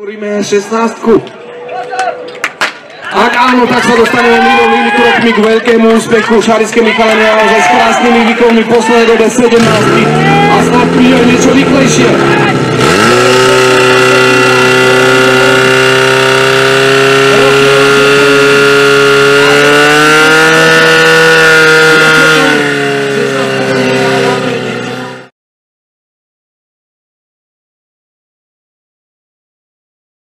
Podporíme 16. Ak áno, tak sa dostaneme minulými krokmi k veľkému úspechu. Šarické Michalenia že s krásnymi výkonmi poslednej dobe 17.